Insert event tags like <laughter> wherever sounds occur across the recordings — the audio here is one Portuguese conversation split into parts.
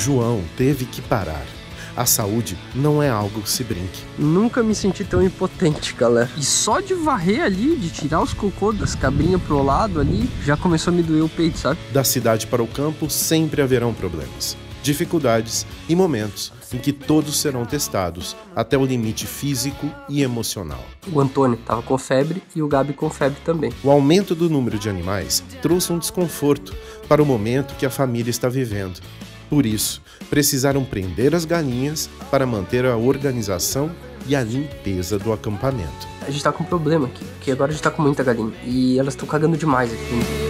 João teve que parar. A saúde não é algo que se brinque. Nunca me senti tão impotente, galera. E só de varrer ali, de tirar os cocô das cabrinhas pro lado ali, já começou a me doer o peito, sabe? Da cidade para o campo sempre haverão problemas, dificuldades e momentos em que todos serão testados até o limite físico e emocional. O Antônio tava com febre e o Gabi com febre também. O aumento do número de animais trouxe um desconforto para o momento que a família está vivendo. Por isso, precisaram prender as galinhas para manter a organização e a limpeza do acampamento. A gente tá com um problema aqui, porque agora a gente tá com muita galinha e elas estão cagando demais aqui.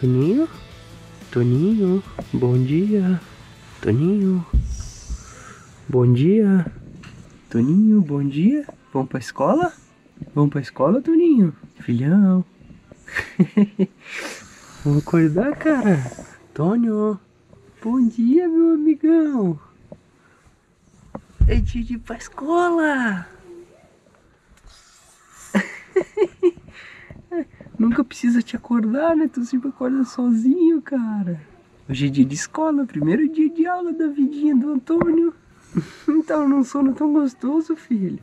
Toninho? Toninho, bom dia. Toninho, bom dia. Toninho, bom dia. Vamos pra escola? Vamos pra escola, Toninho? Filhão. <laughs> Vamos acordar, cara. Tônio, bom dia, meu amigão. É dia de ir pra escola. <laughs> Nunca precisa te acordar, né? Tu sempre acorda sozinho, cara. Hoje é dia de escola, primeiro dia de aula da vidinha do Antônio. <laughs> então, num sono tão gostoso, filho.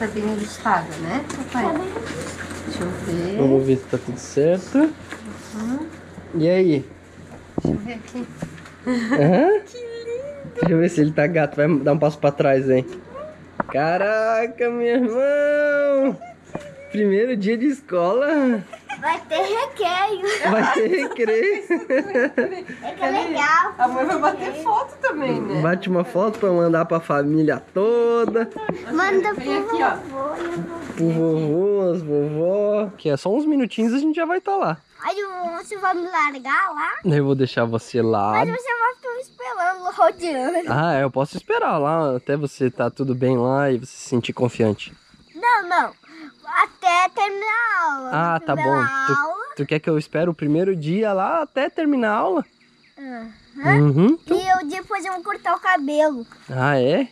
Tá bem ajustada, né, papai? Deixa eu ver. Vamos ver se tá tudo certo. Uhum. E aí? Deixa eu ver aqui. Uhum. <laughs> que lindo! Deixa eu ver se ele tá gato. Vai dar um passo pra trás, hein? Caraca, meu irmão! Primeiro dia de escola, Vai ter recreio. vai ter recreio. <laughs> É que é legal. A mãe vai bater foto também, né? Bate uma foto pra mandar pra família toda, Manda pro aqui, ó. vovô e pro vovô, as vovó. Que é só uns minutinhos a gente já vai estar lá. Aí você vai me largar lá? Eu vou deixar você lá. Mas você vai ficar me esperando rodeando. Ah, é, eu posso esperar lá até você tá tudo bem lá e você se sentir confiante. Não, não. Até terminar a aula. Ah, tá bom. Tu, tu quer que eu espere o primeiro dia lá até terminar a aula? Ah. Uhum. E eu depois eu vou cortar o cabelo. Ah, é?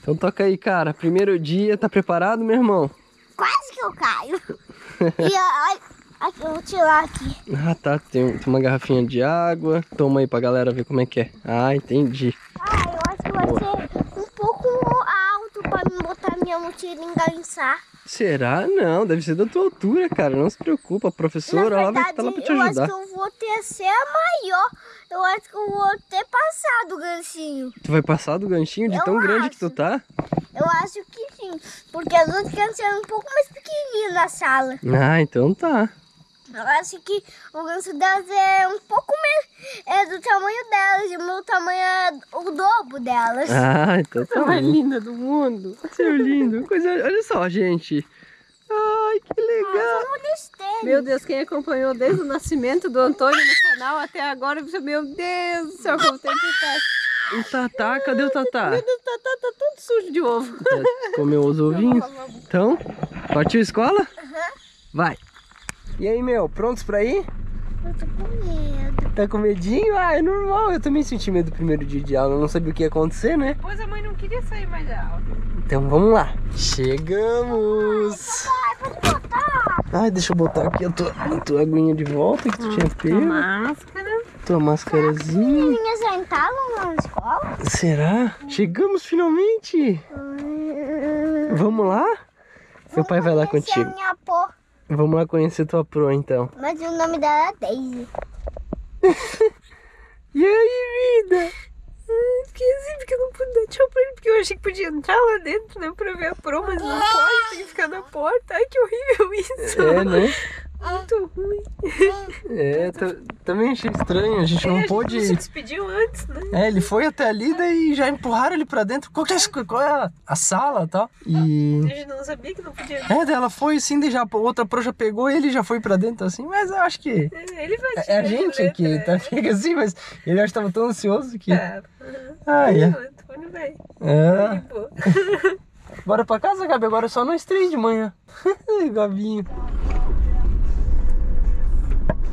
Então toca aí, cara. Primeiro dia, tá preparado, meu irmão? Quase que eu caio. <laughs> e olha, eu vou tirar aqui. Ah, tá. Tem, tem uma garrafinha de água. Toma aí pra galera ver como é que é. Ah, entendi. Ah, eu acho que vai ser um pouco me botar minha mochila e engançar. Será? Não, deve ser da tua altura, cara. Não se preocupa. A professora Na lá vai verdade, estar lá pra te eu acho ajudar. que eu vou ter ser maior. Eu acho que eu vou ter passado o ganchinho. Tu vai passar do ganchinho de Eu tão grande que tu acho. tá? Eu acho que sim. Porque as outras crianças eram um pouco mais pequenininhas na sala. Ah, então tá. Eu acho que o ganso delas é um pouco mais. É do tamanho delas. E o meu tamanho é o dobro delas. Ah, então tá A mais linda do mundo. Seu lindo. Coisa... Olha só, gente. Ai, que legal. Meu Deus, quem acompanhou desde o nascimento do Antônio no canal até agora, meu Deus do céu, como tem que estar. O Tatá, cadê o Tatá? Meu Deus, tá, tá, tá tudo sujo de ovo. Tá, Comeu os ovinhos. <laughs> Então, partiu a escola? Vai. E aí, meu, prontos pra ir? Eu tô com medo. Tá com medinho? Ah, é normal. Eu também senti medo do primeiro dia de aula. Eu não sabia o que ia acontecer, né? Depois a mãe não queria sair mais da aula. Então vamos lá. Chegamos. Ai, pode botar. Ai, deixa eu botar aqui a tua, a tua aguinha de volta que tu tinha pego. Máscara. Tua máscarazinha. Meninas já entraram lá na escola? Será? Chegamos finalmente. Vamos lá? Meu pai vai lá é a contigo. minha pô. Vamos lá conhecer tua pro, então. Mas o nome dela é Daisy. <laughs> E aí, vida? Fiquei assim, porque eu não pude dar tchau pra ele, porque eu achei que podia entrar lá dentro, né, pra ver a pro, mas não pode, tem que ficar na porta. Ai, que horrível isso. É, né? <laughs> Muito ruim. É, <laughs> ta- também achei estranho. A gente É, a não pôde. não se despediu antes, né? É, ele foi até ali, daí já empurraram ele pra dentro. Qual que é, qual é a, a sala e tal? E. A gente não sabia que não podia. É, daí ela foi assim, daí já a outra pro já pegou ele já foi pra dentro assim, mas eu acho que. É, Ele vai É a tirar gente letra, que né? tá fica assim, mas ele acho que tava tão ansioso que. Tá. Ah, é. O Antônio vai. É. <laughs> Bora pra casa, Gabi? Agora é só nós três de manhã. <laughs> Gabinho.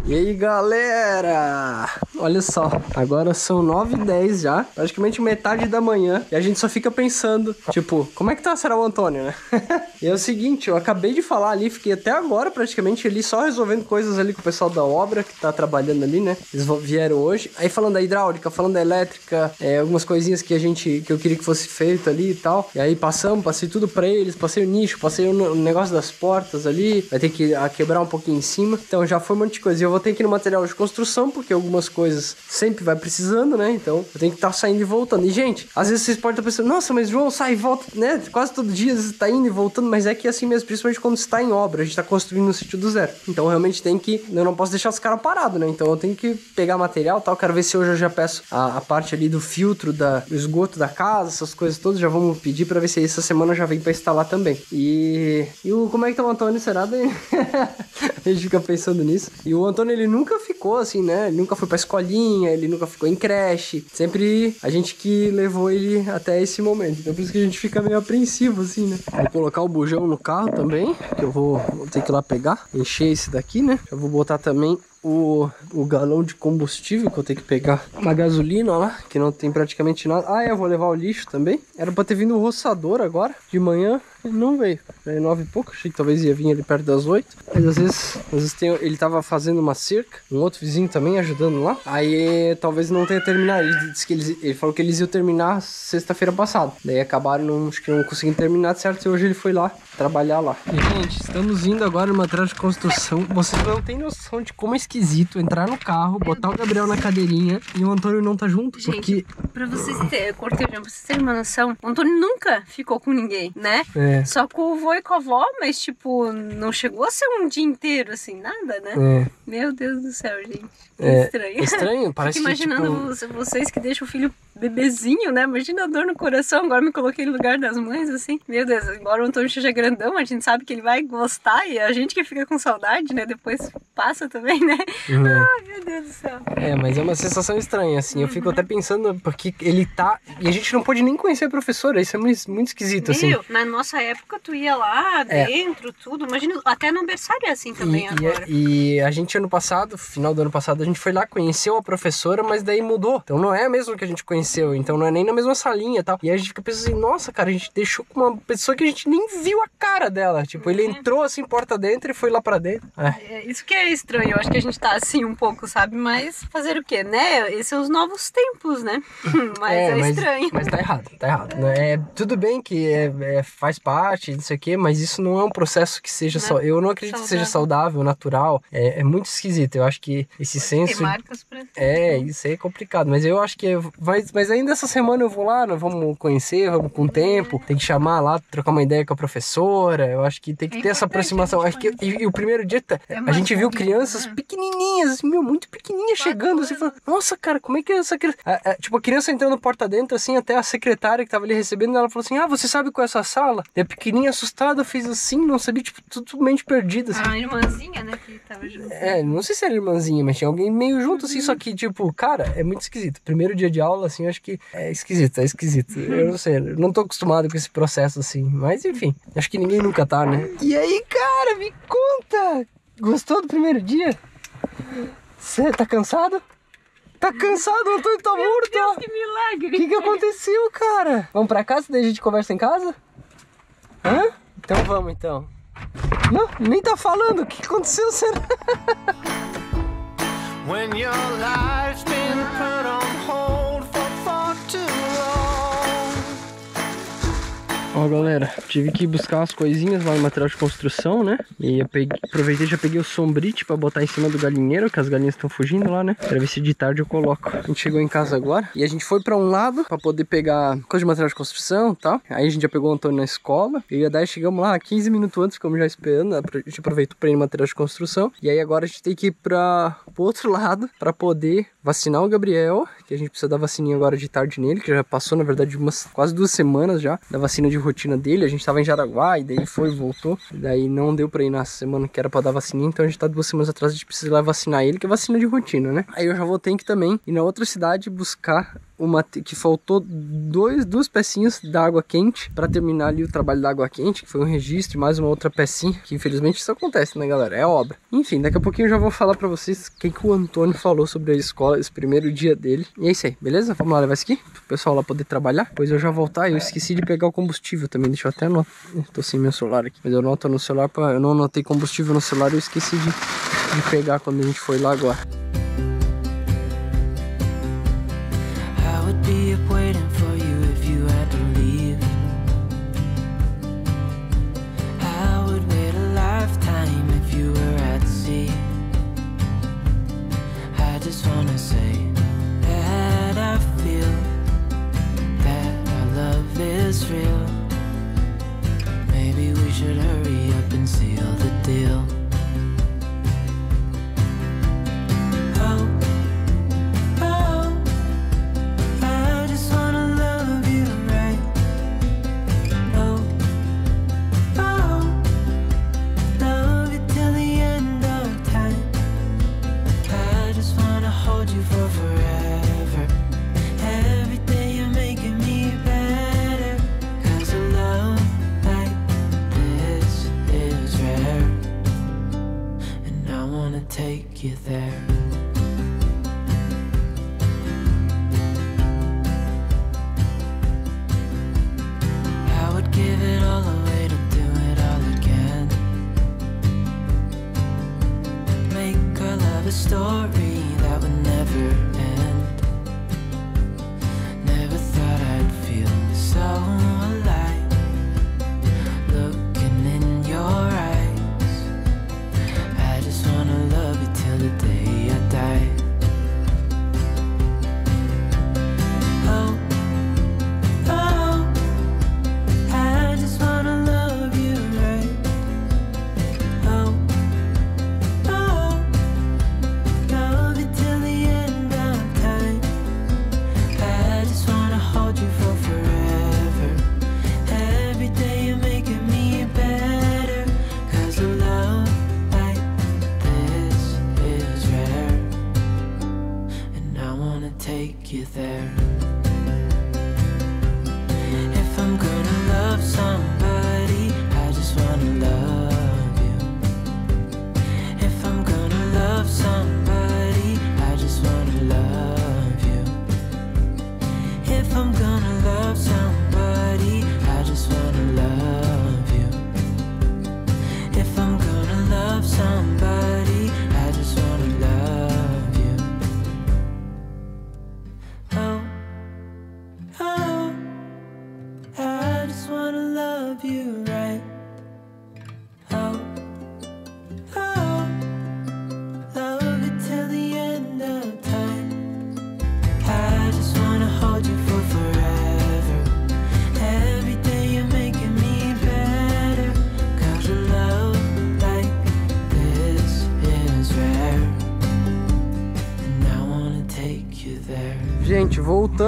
E aí, galera? Olha só, agora são 9 e 10 já, praticamente metade da manhã, e a gente só fica pensando, tipo, como é que tá será o Antônio, né? <laughs> e é o seguinte, eu acabei de falar ali, fiquei até agora praticamente ali só resolvendo coisas ali com o pessoal da obra que tá trabalhando ali, né? Eles vieram hoje. Aí falando da hidráulica, falando da elétrica, é, algumas coisinhas que a gente, que eu queria que fosse feito ali e tal. E aí passamos, passei tudo pra eles, passei o nicho, passei o, ne- o negócio das portas ali, vai ter que quebrar um pouquinho em cima. Então já foi um monte de coisa. E eu vou ter que ir no material de construção, porque algumas coisas sempre vai precisando, né? Então eu tenho que estar saindo e voltando. E gente, às vezes vocês podem estar pensando, nossa, mas João sai e volta, né? Quase todo dia você tá indo e voltando, mas é que é assim mesmo, principalmente quando está em obra, a gente tá construindo um sítio do zero. Então realmente tem que, eu não posso deixar os caras parados, né? Então eu tenho que pegar material tal. Quero ver se hoje eu já peço a, a parte ali do filtro, da, do esgoto da casa, essas coisas todas, já vamos pedir pra ver se essa semana já vem pra instalar também. E, e o, como é que tá o Antônio? Será <laughs> a gente fica pensando nisso. E o Antônio, ele nunca ficou assim, né? Ele nunca foi pra escolinha, ele nunca ficou em creche. Sempre a gente que levou ele até esse momento. Então por isso que a gente fica meio apreensivo, assim, né? Vou colocar o bujão no carro também, que eu vou, vou ter que ir lá pegar, encher esse daqui, né? Eu vou botar também o, o galão de combustível que eu tenho que pegar uma gasolina lá, que não tem praticamente nada. Ah, é, eu vou levar o lixo também. Era pra ter vindo o roçador agora, de manhã, ele não veio. Veio nove e pouco, achei que talvez ia vir ali perto das oito. Mas às vezes, às vezes tem, ele tava fazendo uma cerca, um outro vizinho também ajudando lá. Aí talvez não tenha terminado. Ele disse que eles, ele falou que eles iam terminar sexta-feira passada. Daí acabaram, não, acho que não conseguindo terminar, certo? E hoje ele foi lá trabalhar lá. Gente, estamos indo agora numa atrás de construção. Vocês não têm noção de como é esquisito entrar no carro, botar o Gabriel na cadeirinha e o Antônio não tá junto, Gente, porque Pra vocês terem, cortejão, pra vocês terem uma noção, o Antônio nunca ficou com ninguém, né? É. É. Só com o vô e com a avó, mas tipo, não chegou a ser um dia inteiro assim, nada, né? É. Meu Deus do céu, gente. É, estranho. estranho, parece Fico que, imaginando tipo- vo- vocês que deixam o filho bebezinho, né? Imagina a dor no coração. Agora me coloquei no lugar das mães, assim. Meu Deus, embora o Antônio seja grandão, a gente sabe que ele vai gostar e a gente que fica com saudade, né? Depois passa também, né? <laughs> Ai, meu Deus do céu. É, mas é uma sensação estranha, assim. Eu fico até pensando, porque ele tá. E a gente não pode nem conhecer a professora, isso é muito, muito esquisito, assim. Meu, na nossa época tu ia lá É. dentro, tudo. Imagina, até no berçário é assim também E, agora. e, e a gente, ano passado, final do ano passado, a gente foi lá, conheceu a professora, mas daí mudou. Então não é a mesma que a gente conheceu, então não é nem na mesma salinha e tal. E a gente fica pensando assim, nossa, cara, a gente deixou com uma pessoa que a gente nem viu a cara dela. Tipo, ele entrou assim, porta dentro e foi lá pra dentro. É. É, isso que é estranho, eu acho que a gente tá assim um pouco, sabe? Mas fazer o quê, né? Esses são os novos tempos, né? <laughs> mas é, mas, estranho. Mas tá errado, tá errado. né? É, tudo bem que é, é- faz parte, não sei o quê, mas isso não é um processo que seja Não é só. Eu não acredito que seja saudável, natural. É, é muito esquisito. Eu acho que esse Tem pra... É, isso aí é complicado. Mas eu acho que. é- Mas, ainda essa semana eu vou lá, nós vamos conhecer, vamos com o tempo. Tem que chamar lá, trocar uma ideia com a professora. Eu acho que tem que É ter essa aproximação. a Acho que, e, e o primeiro dia, tá- É a gente viu crianças né? pequenininhas, assim, meu, muito pequenininhas chegando. Assim, falando, Nossa, cara, como é que é essa criança. Ah, ah, tipo, a criança entrando porta dentro, assim, até a secretária que tava ali recebendo, ela falou assim: Ah, você sabe qual é essa sala? E a pequenininha assustada fez assim, não sabia, tipo, totalmente perdida, assim. A irmãzinha, né, que tava junto. É, não sei se era irmãzinha, mas tinha alguém meio junto, assim, só que, tipo, cara, é muito esquisito. Primeiro dia de aula, assim, eu acho que é esquisito, é esquisito. Eu não sei, eu não tô acostumado com esse processo, assim. Mas, enfim, acho que ninguém nunca tá, né? E aí, cara, me conta! Gostou do primeiro dia? Você tá cansado? Tá cansado, o Antônio tá morto. Que O milagre! que que aconteceu, cara? Vamos pra casa, daí a gente conversa em casa? Hã? Então vamos, então. Não, nem tá falando. O que que aconteceu, será? <laughs> When your life's been Ó, galera, tive que buscar umas coisinhas lá no material de construção, né? E eu peguei, aproveitei já peguei o sombrite pra botar em cima do galinheiro, que as galinhas estão fugindo lá, né? Pra ver se de tarde eu coloco. A gente chegou em casa agora e a gente foi pra um lado pra poder pegar coisa de material de construção e tal. Aí a gente já pegou o Antônio na escola. E a Dai chegamos lá 15 minutos antes, ficamos já esperando. A gente aproveitou pra ir no material de construção. E aí agora a gente tem que ir pra, pro outro <laughs> lado pra poder vacinar o Gabriel, que a gente precisa dar vacininha agora de tarde nele, que já passou, na verdade, umas quase duas semanas já da vacina de rotina dele. A gente tava em Jaraguá e daí foi e voltou. E daí não deu pra ir na semana que era pra dar vacininha, então a gente tá duas semanas atrás, a gente precisa ir lá vacinar ele, que é vacina de rotina, né? Aí eu já vou ter que também ir na outra cidade buscar uma que faltou dois, duas pecinhas da água quente para terminar ali o trabalho da água quente, que foi um registro e mais uma outra pecinha, que infelizmente isso acontece, né, galera? É obra. Enfim, daqui a pouquinho eu já vou falar para vocês o que, que o Antônio falou sobre a escola, esse primeiro dia dele. E é isso aí, beleza? Vamos lá levar isso aqui pro pessoal lá poder trabalhar. Depois eu já voltar. Eu esqueci de pegar o combustível também, deixa eu até anotar. Tô sem meu celular aqui, mas eu anoto no celular para eu não anotei combustível no celular, eu esqueci de, de pegar quando a gente foi lá agora. Would be up waiting for you if you had to leave. I would wait a lifetime if you were at sea. I just wanna say that I feel that our love is real. Maybe we should hurry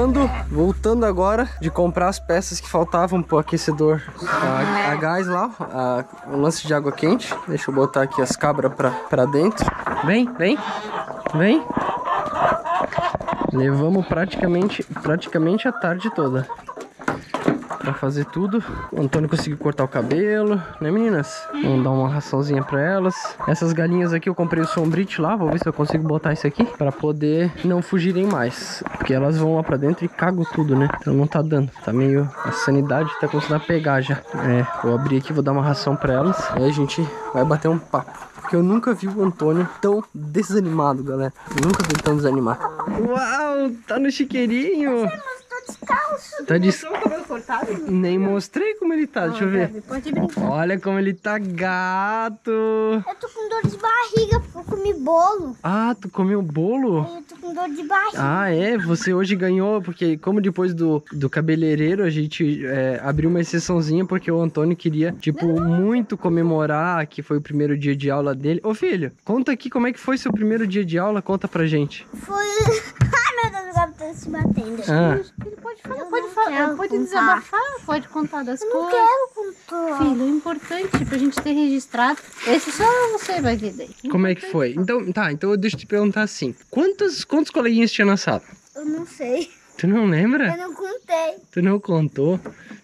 voltando, voltando agora de comprar as peças que faltavam pro aquecedor a, a gás lá, a- o lance de água quente. Deixa eu botar aqui as cabras pra, pra dentro. Vem, vem, vem. Levamos praticamente, praticamente a tarde toda pra fazer tudo. O Antônio conseguiu cortar o cabelo, né meninas? Vamos dar uma raçãozinha pra elas. Essas galinhas aqui eu comprei o sombrite lá, vou ver se eu consigo botar isso aqui pra poder não fugirem mais, porque elas vão lá pra dentro e cagam tudo, né? Então não tá dando, tá meio a sanidade tá começando a pegar já. É, vou abrir aqui, vou dar uma ração pra elas. Aí a gente vai bater um papo. Porque eu nunca vi o Antônio tão desanimado, galera. Eu nunca vi ele tão desanimado. Uau, tá no chiqueirinho. Descalço. Tá de... o cabelo cortado? Nem mostrei como ele tá, deixa eu ver. Pode brincar. Olha como ele tá gato. Eu tô com dor de barriga porque eu comi bolo. Ah, tu comeu bolo? Eu tô com dor de barriga. Ah, é? Você hoje ganhou, porque como depois do, do cabeleireiro a gente é, abriu uma exceçãozinha porque o Antônio queria, tipo, muito comemorar que foi o primeiro dia de aula dele. Ô filho, conta aqui como é que foi seu primeiro dia de aula, conta pra gente. Foi. Tá se batendo. Ah, Ele pode falar, Eu pode, não falar, pode contar. desabafar, pode contar das Eu não coisas. quero contar. Filho, é importante pra gente ter registrado. Esse só você vai ver daí. como é que foi? Então, tá, então deixa eu te perguntar assim. Quantos, quantos coleguinhas tinha na sala? Eu não sei. Tu não lembra? Eu não contei. Tu não contou.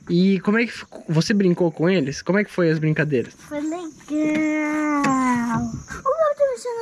E como é que ficou- você brincou com eles? Como é que foi as brincadeiras? Foi legal. O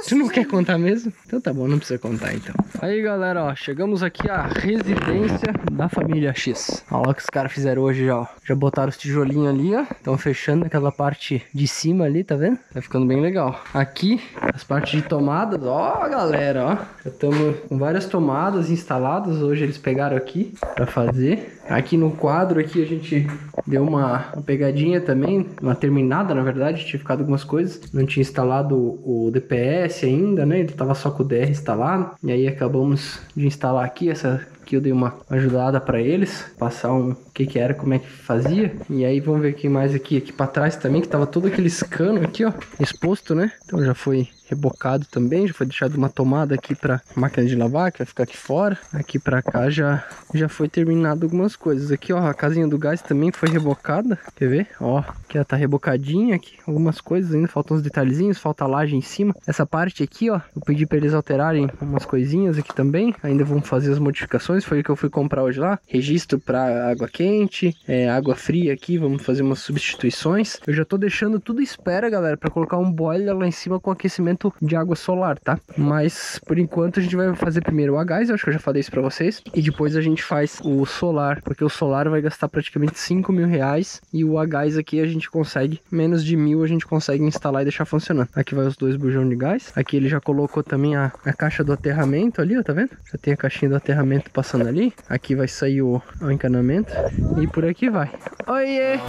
Tu não quer contar mesmo? Então tá bom, não precisa contar então. Aí galera, ó, chegamos aqui à residência da família X. Olha lá o que os caras fizeram hoje já, ó. Já botaram os tijolinhos ali, ó. Estão fechando aquela parte de cima ali, tá vendo? Tá ficando bem legal. Aqui, as partes de tomadas, ó galera, ó. Já estamos com várias tomadas instaladas. Hoje eles pegaram aqui pra fazer. Aqui no quadro aqui a gente deu uma, uma pegadinha também, uma terminada na verdade, tinha ficado algumas coisas. Não tinha instalado o, DPS ainda, né? Ele tava só com o DR instalado. E aí acabamos de instalar aqui essa que eu dei uma ajudada pra eles, passar um o que que era, como é que fazia. E aí vamos ver aqui mais aqui, aqui para trás também, que tava todo aquele cano aqui, ó, exposto, né? Então já foi rebocado também, já foi deixado uma tomada aqui para máquina de lavar, que vai ficar aqui fora. Aqui para cá já já foi terminado algumas coisas. Aqui, ó, a casinha do gás também foi rebocada. Quer ver? Ó, aqui ela tá rebocadinha aqui, algumas coisas ainda faltam uns detalhezinhos, falta a laje em cima. Essa parte aqui, ó, eu pedi para eles alterarem umas coisinhas aqui também. Ainda vão fazer as modificações, foi o que eu fui comprar hoje lá. Registro para água quente, é, água fria aqui, vamos fazer umas substituições. Eu já tô deixando tudo espera, galera, para colocar um boiler lá em cima com aquecimento de água solar, tá? Mas por enquanto a gente vai fazer primeiro o a gás, eu acho que eu já falei isso para vocês, e depois a gente faz o solar, porque o solar vai gastar praticamente 5 mil reais e o a gás aqui a gente consegue, menos de mil a gente consegue instalar e deixar funcionando. Aqui vai os dois bujão de gás, aqui ele já colocou também a, a caixa do aterramento ali, ó, tá vendo? Já tem a caixinha do aterramento passando ali, aqui vai sair o, o encanamento e por aqui vai. Oiê!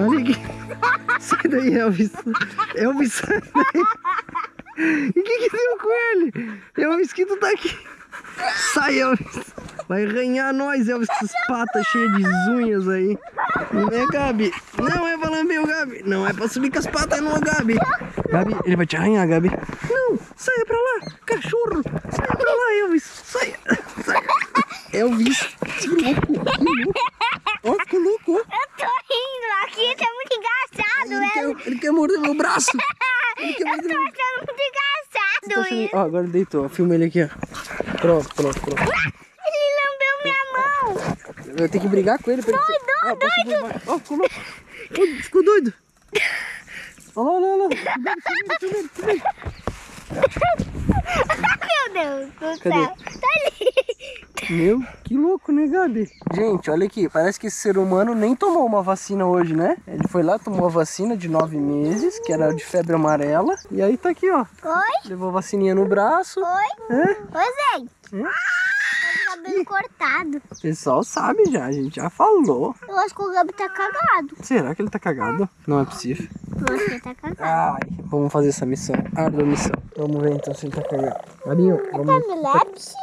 Olha aqui. <laughs> Sai daí, Elvis. Elvis, sai daí. E o que que deu com ele? Elvis, que tu tá aqui? Sai, Elvis. Vai arranhar nós, Elvis, com essas patas cheias de unhas aí. Não é, Gabi? Não é pra lamber o Gabi. Não é pra subir com as patas, não, Gabi. Gabi, ele vai te arranhar, Gabi. Não, saia pra lá, cachorro. Saia pra lá, Elvis. Saia. Saia. Elvis, que louco, que louco. Ó, que louco. Eu tô rindo aqui, tá muito engraçado, Ele velho. quer, ele quer morder meu braço. Ele quer Eu morder tô meu achando muito Tá engraçado achando- isso. Ó, agora deitou. Filma ele aqui, ó. Pronto, pronto, pronto. Ele lambeu minha mão. Eu tenho que brigar com ele pra ele ser... Ah. Ó, ficou louco. Ó, ficou doido. Olha lá, olha lá, olha lá. Filma ele, filma ele, filma ele. <laughs> Meu Deus do Cadê? céu. Tá ali. Meu, que louco, né, Gabi? Gente, olha aqui. Parece que esse ser humano nem tomou uma vacina hoje, né? Ele foi lá, tomou a vacina de nove meses, que era de febre amarela. E aí tá aqui, ó. Oi? Levou a vacininha no braço. Oi? É? Oi, gente. Hum? Tá com o cabelo cortado. O pessoal sabe já, a gente já falou. Eu acho que o Gabi tá cagado. Será que ele tá cagado? Não é possível. Você tá cagando. Ai, vamos fazer essa missão. Árdua missão. Vamos ver então se ele tá cagando. Fabinho, Tá vamos... epilepse?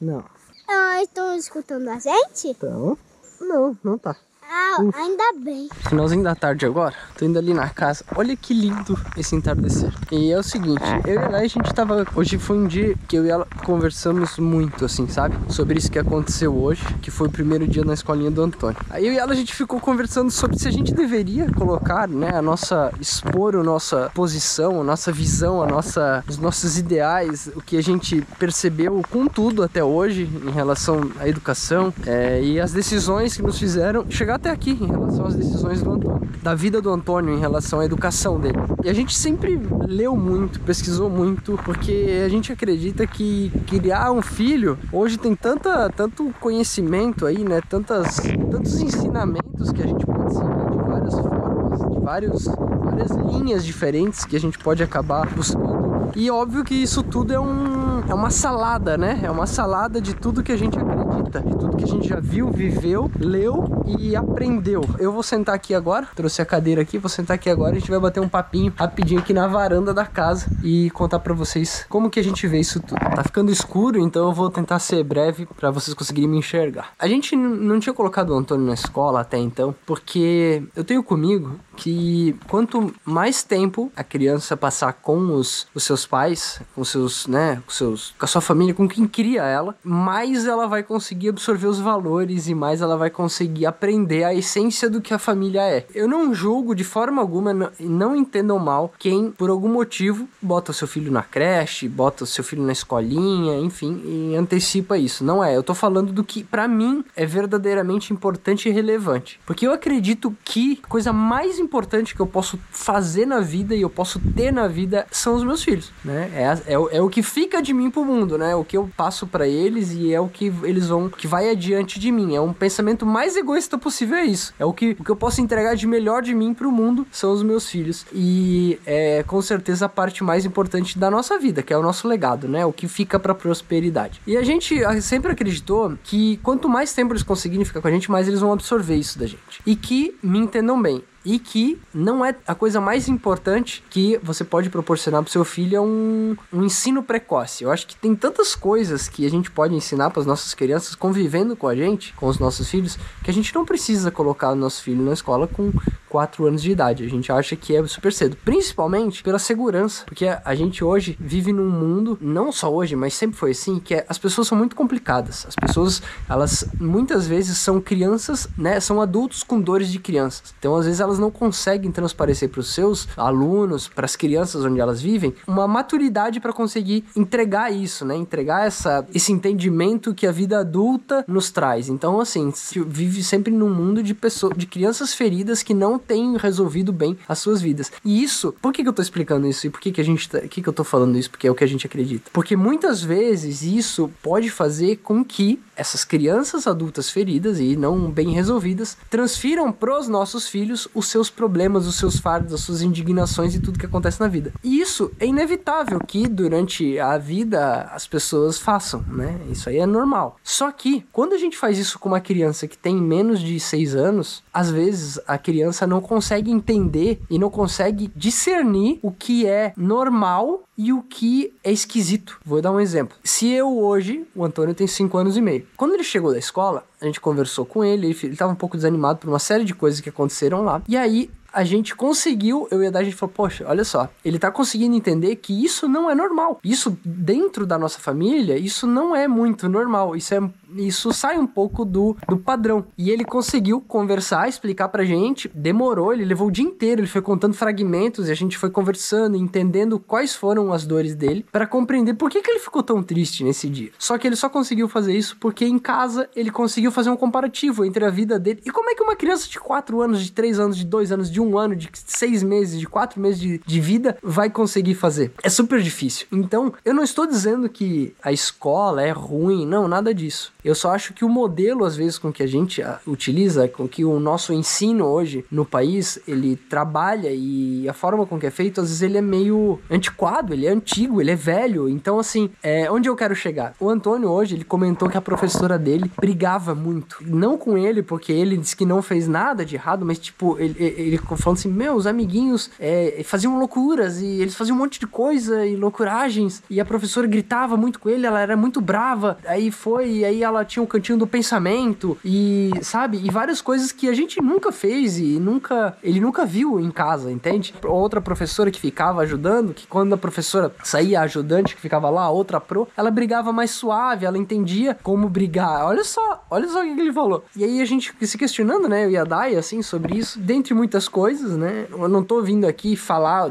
Não. Ah, estão escutando a gente? Então... Não, não tá. Ah, ainda bem. Finalzinho da tarde agora, tô indo ali na casa. Olha que lindo esse entardecer. E é o seguinte, eu e ela, a gente tava. Hoje foi um dia que eu e ela conversamos muito, assim, sabe? Sobre isso que aconteceu hoje, que foi o primeiro dia na escolinha do Antônio. Aí eu e ela a gente ficou conversando sobre se a gente deveria colocar, né, a nossa. expor a nossa posição, a nossa visão, a nossa, os nossos ideais, o que a gente percebeu com tudo até hoje em relação à educação é, e as decisões que nos fizeram chegar até aqui em relação às decisões do Antônio, da vida do Antônio em relação à educação dele. E a gente sempre leu muito, pesquisou muito, porque a gente acredita que criar um filho hoje tem tanta, tanto conhecimento aí, né? Tantas, tantos ensinamentos que a gente pode seguir de várias formas, de vários, várias linhas diferentes que a gente pode acabar buscando. E óbvio que isso tudo é, um, é uma salada, né? É uma salada de tudo que a gente acredita, de tudo que a gente já viu, viveu, leu e aprendeu. Eu vou sentar aqui agora, trouxe a cadeira aqui, vou sentar aqui agora a gente vai bater um papinho rapidinho aqui na varanda da casa e contar pra vocês como que a gente vê isso tudo. Tá ficando escuro, então eu vou tentar ser breve pra vocês conseguirem me enxergar. A gente não tinha colocado o Antônio na escola até então, porque eu tenho comigo que quanto mais tempo a criança passar com os, os seus pais, com seus, né, com seus, com a sua família, com quem cria ela, mais ela vai conseguir absorver os valores e mais ela vai conseguir aprender a essência do que a família é. Eu não julgo de forma alguma, não, não entendam mal quem por algum motivo bota o seu filho na creche, bota o seu filho na escolinha, enfim, e antecipa isso. Não é, eu tô falando do que pra mim é verdadeiramente importante e relevante. Porque eu acredito que a coisa mais importante que eu posso fazer na vida e eu posso ter na vida são os meus filhos, né? É, é, é o que fica de mim pro mundo, né? O que eu passo pra eles e é o que eles vão, que vai adiante de mim. É um pensamento mais egoísta possível, é isso. É o que, o que eu posso entregar de melhor de mim pro mundo são os meus filhos. E é com certeza a parte mais importante da nossa vida, que é o nosso legado, né? O que fica pra prosperidade. E a gente ah, sempre acreditou que quanto mais tempo eles conseguirem ficar com a gente, mais eles vão absorver isso da gente. E que, me entendam bem, e que não é a coisa mais importante que você pode proporcionar pro seu filho é um, um ensino precoce. Eu acho que tem tantas coisas que a gente pode ensinar para as nossas crianças convivendo com a gente, com os nossos filhos, que a gente não precisa colocar o nosso filho na escola com 4 anos de idade. A gente acha que é super cedo, principalmente pela segurança, porque a gente hoje vive num mundo, não só hoje, mas sempre foi assim, que é- as pessoas são muito complicadas. As pessoas, elas muitas vezes são crianças, né, são adultos com dores de crianças. Então, às vezes elas não conseguem transparecer para os seus alunos, para as crianças onde elas vivem, uma maturidade para conseguir entregar isso, né? Entregar essa, esse entendimento que a vida adulta nos traz. Então, assim, vive sempre num mundo de pessoas, de crianças feridas que não têm resolvido bem as suas vidas. E isso, por que, que eu tô explicando isso? E por que, que a gente tá, que, que eu tô falando isso? Porque é o que a gente acredita. Porque muitas vezes isso pode fazer com que essas crianças adultas feridas e não bem resolvidas transfiram pros nossos filhos os seus problemas, os seus fardos, as suas indignações e tudo que acontece na vida. E isso é inevitável que durante a vida as pessoas façam, né? Isso aí é normal. Só que quando a gente faz isso com uma criança que tem menos de 6 anos, às vezes a criança não consegue entender e não consegue discernir o que é normal e o que é esquisito. Vou dar um exemplo. Se eu hoje, o Antônio tem 5 anos e meio. Quando ele chegou da escola, a gente conversou com ele, ele ele tava um pouco desanimado por uma série de coisas que aconteceram lá. E aí a gente conseguiu, eu e a Dai, a gente falou, poxa, olha só, ele tá conseguindo entender que isso não é normal. Isso, dentro da nossa família, isso não é muito normal. Isso é isso sai um pouco do, do padrão. E ele conseguiu conversar, explicar pra gente. Demorou, ele levou o dia inteiro, ele foi contando fragmentos e a gente foi conversando, entendendo quais foram as dores dele, para compreender por que, que ele ficou tão triste nesse dia. Só que ele só conseguiu fazer isso porque em casa ele conseguiu fazer um comparativo entre a vida dele. E como é que uma criança de 4 anos, de 3 anos, de 2 anos, de 1 ano, de 6 meses, de 4 meses de, de vida vai conseguir fazer? É super difícil. Então, eu não estou dizendo que a escola é ruim, não, nada disso. Eu só acho que o modelo, às vezes, com que a gente ah, utiliza, com que o nosso ensino hoje no país, ele trabalha e a forma com que é feito, às vezes ele é meio antiquado, ele é antigo, ele é velho. Então, assim, é, onde eu quero chegar? O Antônio hoje, ele comentou que a professora dele brigava muito. Não com ele, porque ele disse que não fez nada de errado, mas, tipo, ele, ele falando assim: meus amiguinhos é, faziam loucuras e eles faziam um monte de coisa e loucuragens. E a professora gritava muito com ele, ela era muito brava. Aí foi, e aí ela tinha um cantinho do pensamento e, sabe? E várias coisas que a gente nunca fez e nunca. Ele nunca viu em casa, entende? Outra professora que ficava ajudando, que quando a professora saía a ajudante que ficava lá, outra pro, ela brigava mais suave, ela entendia como brigar. Olha só, olha só o que ele falou. E aí a gente se questionando, né, eu e a Dai, assim, sobre isso, dentre muitas coisas, né? Eu não tô vindo aqui falar,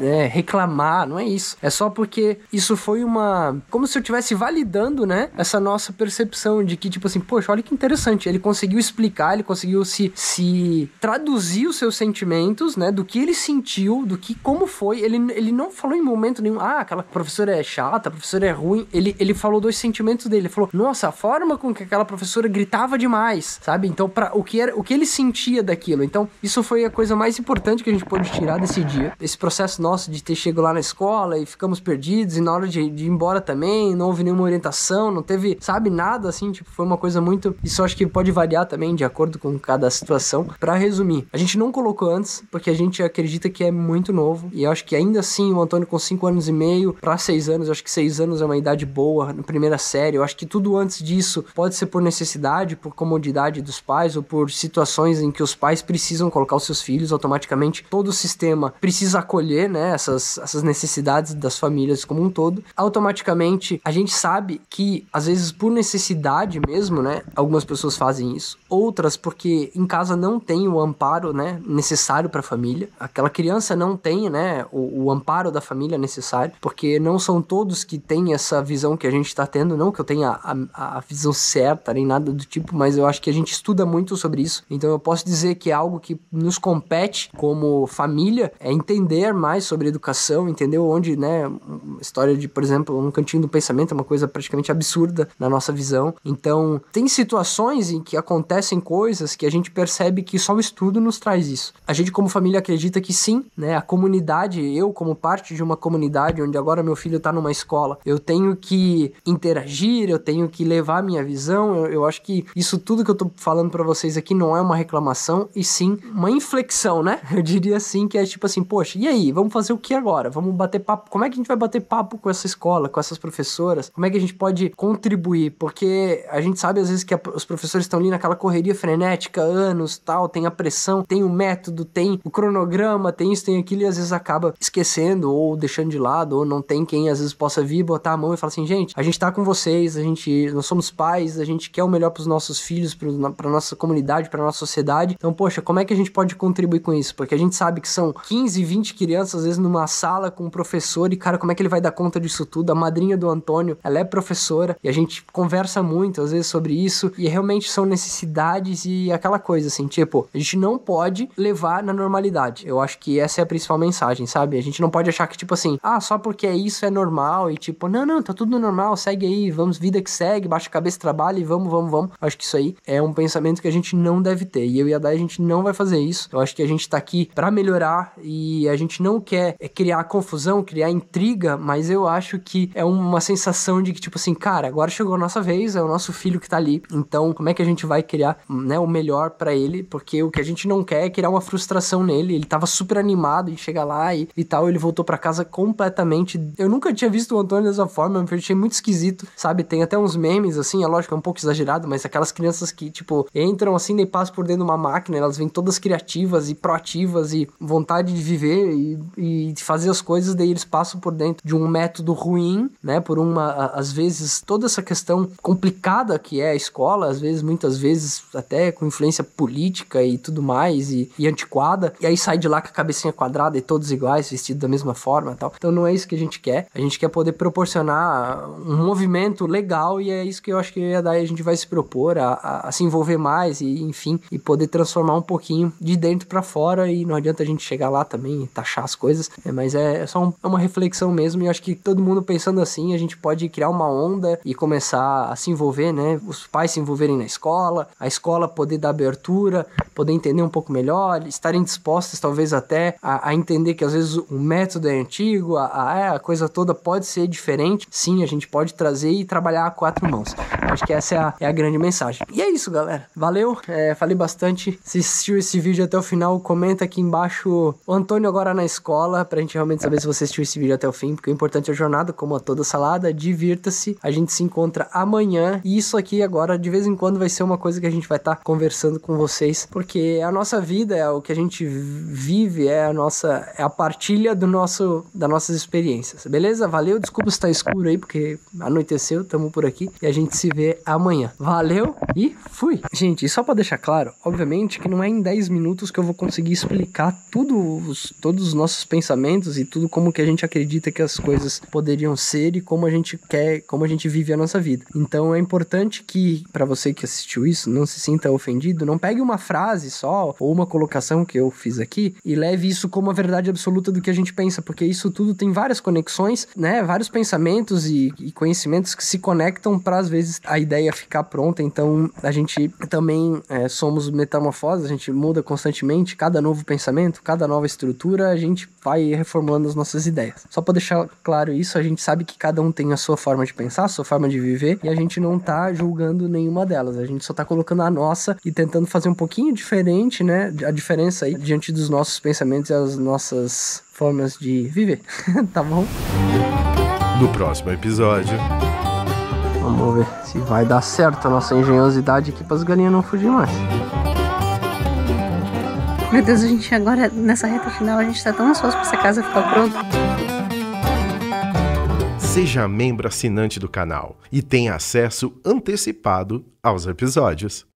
né, reclamar, não é isso. É só porque isso foi uma. Como se eu estivesse validando, né, essa nossa percepção de que, tipo assim, poxa, olha que interessante. Ele conseguiu explicar, ele conseguiu se, se traduzir os seus sentimentos, né, do que ele sentiu, do que, como foi. Ele, ele não falou em momento nenhum, ah, aquela professora é chata, a professora é ruim. Ele, ele falou dos sentimentos dele. Ele falou, nossa, a forma com que aquela professora gritava demais, sabe? Então, para o que era, o que ele sentia daquilo. Então, isso foi a coisa mais importante que a gente pôde tirar desse dia. Esse processo nosso de ter chegado lá na escola e ficamos perdidos, e na hora de, de ir embora também, não houve nenhuma orientação, não teve, sabe, nada assim, tipo, foi uma coisa muito. Isso acho que pode variar também de acordo com cada situação. Para resumir, a gente não colocou antes, porque a gente acredita que é muito novo, e acho que ainda assim o Antônio com 5 anos e meio para 6 anos, acho que 6 anos é uma idade boa na primeira série. Eu acho que tudo antes disso pode ser por necessidade, por comodidade dos pais ou por situações em que os pais precisam colocar os seus filhos automaticamente. Todo o sistema precisa acolher, né, essas, essas necessidades das famílias como um todo. Automaticamente, a gente sabe que às vezes por necessidade mesmo, né, algumas pessoas fazem isso. Outras porque em casa não tem o amparo, né, necessário para a família. Aquela criança não tem, né, o, o amparo da família necessário, porque não são todos que têm essa visão que a gente está tendo, não que eu tenha a, a visão certa nem nada do tipo, mas eu acho que a gente estuda muito sobre isso. Então eu posso dizer que é algo que nos como família é entender mais sobre educação, entender onde, né, história de, por exemplo, um cantinho do pensamento é uma coisa praticamente absurda na nossa visão. Então, tem situações em que acontecem coisas que a gente percebe que só o estudo nos traz isso. A gente como família acredita que sim, né, a comunidade, eu como parte de uma comunidade onde agora meu filho está numa escola, eu tenho que interagir, eu tenho que levar a minha visão. Eu, eu acho que isso tudo que eu tô falando para vocês aqui não é uma reclamação e sim uma inflexão, né? <laughs> Eu diria assim que é tipo assim, poxa, e aí, vamos fazer o que agora? Vamos bater papo. Como é que a gente vai bater papo com essa escola, com essas professoras? Como é que a gente pode contribuir? Porque a gente sabe às vezes que a, os professores estão ali naquela correria frenética, anos, tal, tem a pressão, tem o método, tem o cronograma, tem isso, tem aquilo e às vezes acaba esquecendo ou deixando de lado ou não tem quem às vezes possa vir botar a mão e falar assim, gente, a gente tá com vocês, a gente, nós somos pais, a gente quer o melhor para os nossos filhos, para nossa comunidade, para nossa sociedade. Então, poxa, como é que a gente pode contribuir com isso? Porque a gente sabe que são 15, 20 crianças às vezes numa sala com um professor e cara, como é que ele vai dar conta disso tudo? A madrinha do Antônio, ela é professora e a gente conversa muito às vezes sobre isso e realmente são necessidades e aquela coisa assim, tipo, a gente não pode levar na normalidade. Eu acho que essa é a principal mensagem, sabe? A gente não pode achar que tipo assim, ah, só porque é isso é normal e tipo, não, não, tá tudo normal, segue aí, vamos, vida que segue, baixa a cabeça, trabalha e vamos, vamos, vamos. Acho que isso aí é um pensamento que a gente não deve ter. E eu e a Dai, a gente não vai fazer isso. Eu acho que a gente tá aqui para melhorar e a gente não quer criar confusão, criar intriga, mas eu acho que é uma sensação de que, tipo assim, cara, agora chegou a nossa vez, é o nosso filho que tá ali. Então, como é que a gente vai criar, né, o melhor para ele? Porque o que a gente não quer é criar uma frustração nele. Ele tava super animado em chegar lá e, e tal. Ele voltou para casa completamente. Eu nunca tinha visto o Antônio dessa forma, eu achei muito esquisito, sabe? Tem até uns memes, assim, é lógico, é um pouco exagerado, mas aquelas crianças que, tipo, entram assim e passam por dentro de uma máquina, elas vêm todas criativas e proativas e vontade de viver e, e de fazer as coisas, daí eles passam por dentro de um método ruim, né? Por uma, às vezes, toda essa questão complicada que é a escola, às vezes, muitas vezes, até com influência política e tudo mais, e, e antiquada, e aí sai de lá com a cabecinha quadrada e todos iguais, vestidos da mesma forma tal. Então não é isso que a gente quer. A gente quer poder proporcionar um movimento legal e é isso que eu acho que daí a gente vai se propor a, a, a se envolver mais e, enfim, e poder transformar um pouquinho de dentro para fora e não adianta a gente chegar lá também e taxar as coisas, é, mas é, é só um, é uma reflexão mesmo e acho que todo mundo pensando assim, a gente pode criar uma onda e começar a se envolver, né? Os pais se envolverem na escola, a escola poder dar abertura, poder entender um pouco melhor, estarem dispostas talvez até a, a entender que às vezes o método é antigo, a, a, é, coisa toda pode ser diferente. Sim, a gente pode trazer e trabalhar a quatro mãos. Acho que essa é a, é a grande mensagem. E é isso, galera. Valeu, é, falei bastante. Se assistiu esse vídeo até o final, final, comenta aqui embaixo o Antônio agora na escola, pra gente realmente saber se você assistiu esse vídeo até o fim, porque o importante é a jornada, como a toda salada, divirta-se. A gente se encontra amanhã. E isso aqui agora, de vez em quando, vai ser uma coisa que a gente vai estar conversando com vocês, porque a nossa vida é o que a gente vive, é a nossa, é a partilha do nosso, das nossas experiências. Beleza? Valeu, desculpa se tá escuro aí, porque anoiteceu, tamo por aqui e a gente se vê amanhã. Valeu e fui! Gente, e só pra deixar claro, obviamente que não é em 10 minutos que eu vou conseguir explicar tudo, os, todos os nossos pensamentos e tudo como que a gente acredita que as coisas poderiam ser e como a gente quer, como a gente vive a nossa vida. Então é importante que, para você que assistiu isso, não se sinta ofendido, não pegue uma frase só ou uma colocação que eu fiz aqui e leve isso como a verdade absoluta do que a gente pensa, porque isso tudo tem várias conexões, né? Vários pensamentos e, e conhecimentos que se conectam para às vezes a ideia ficar pronta. Então a gente também é, somos metamorfoses, a gente muda constantemente. Cada novo pensamento, cada nova estrutura, a gente vai reformulando as nossas ideias. Só para deixar claro isso, a gente sabe que cada um tem a sua forma de pensar, a sua forma de viver e a gente não tá julgando nenhuma delas. A gente só tá colocando a nossa e tentando fazer um pouquinho diferente, né? A diferença aí diante dos nossos pensamentos e as nossas formas de viver. <laughs> tá bom? No próximo episódio. Vamos ver se vai dar certo a nossa engenhosidade aqui para as galinhas não fugir mais. Meu Deus, a gente agora, nessa reta final, a gente tá tão ansioso pra essa casa ficar pronta. Seja membro assinante do canal e tenha acesso antecipado aos episódios.